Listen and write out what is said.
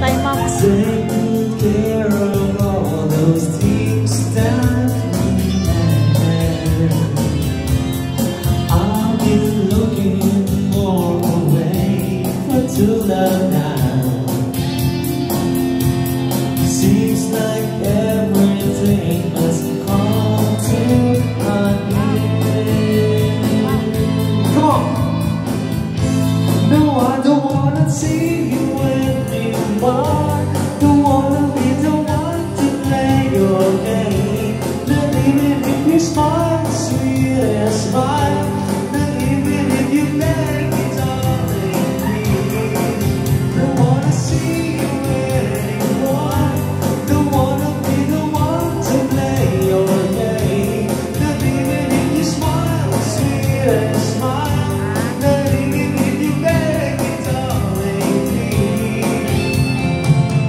ma'am. Taking care of all those things that we had. I've been looking for a way true love now. Seems like everything has come to an end. Come on! No, I don't wanna see you